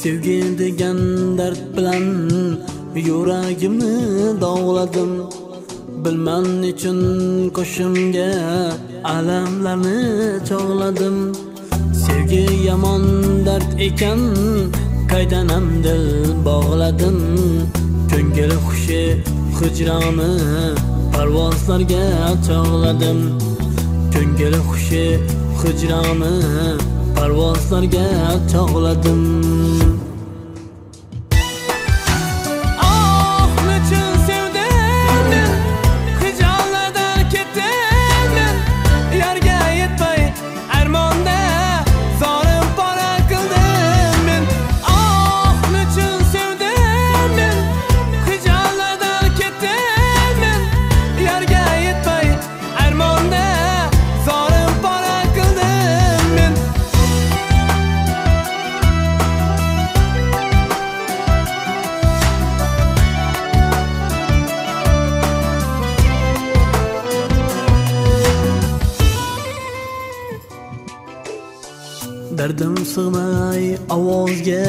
sevgi degan dard bilan yuragimni dog'ladim bilman nechun qo'shimga alamlarni chog'ladim. Sevgi yomon dard ekan qaydanam dil bog'ladim. Ko'ngil xushi hijroni parvozlarga chog'ladim. Ko'ngil xushi hijroni parvozlarga tog'ladim. Dardim sig'may ovozga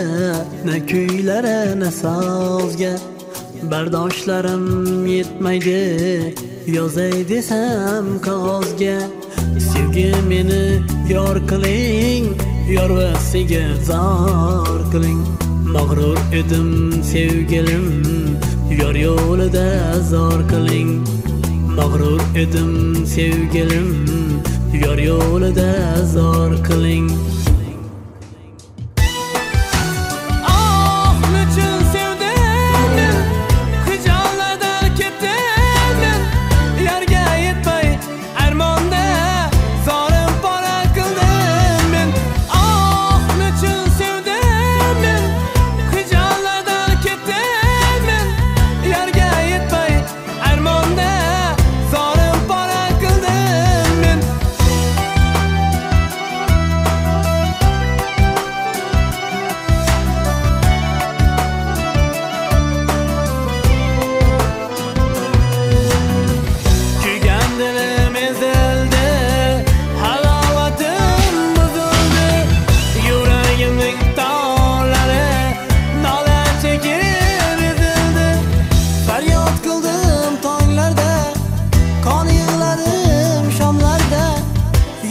na kuylari na sozga. Bardoshlarim yetmaydi yozay desam qog'ozga. Sevgi meni yor qiling yorvasiga zor qiling. Mag'rur edim sevgilim yor yo'lida zor qiling. Mag'rur edim sevgilim yor yo'lida zor qiling.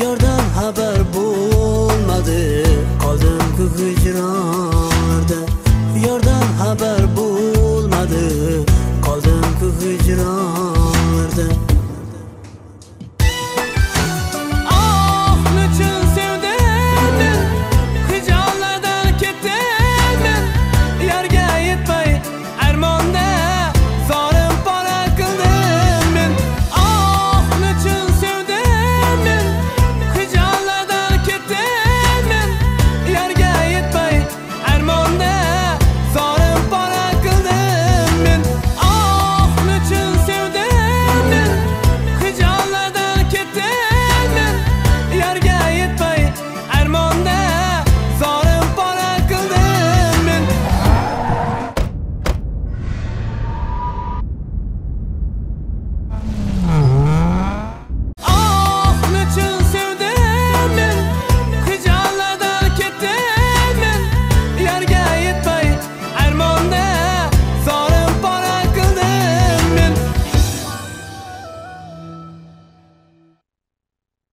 Yordan xabar bo'lmadi Qoldim ko'k hijron